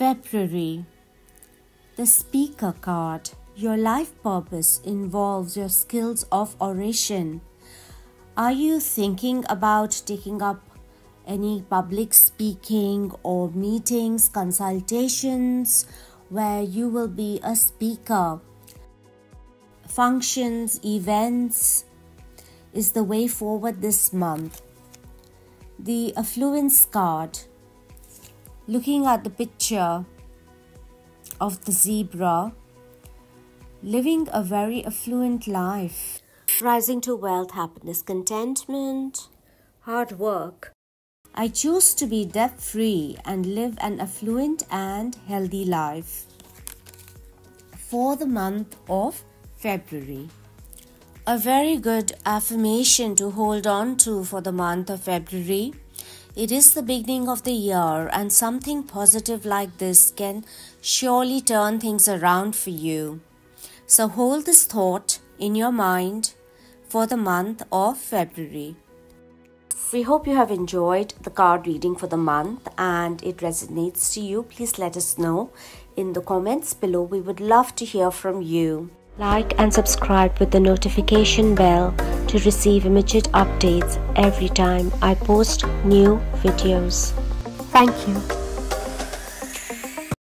February. The Speaker card. Your life purpose involves your skills of oration. Are you thinking about taking up any public speaking or meetings, consultations where you will be a speaker? Functions, events is the way forward this month. The affluence card looking at the picture of the zebra, living a very affluent life, rising to wealth, happiness, contentment, hard work. I choose to be debt free and live an affluent and healthy life. For the month of February. A very good affirmation to hold on to for the month of February it is the beginning of the year, and something positive like this can surely turn things around for you. So hold this thought in your mind for the month of February. We hope you have enjoyed the card reading for the month and it resonates to you. Please let us know in the comments below. We would love to hear from you. Like and subscribe with the notification bell to receive immediate updates every time I post new videos. Thank you.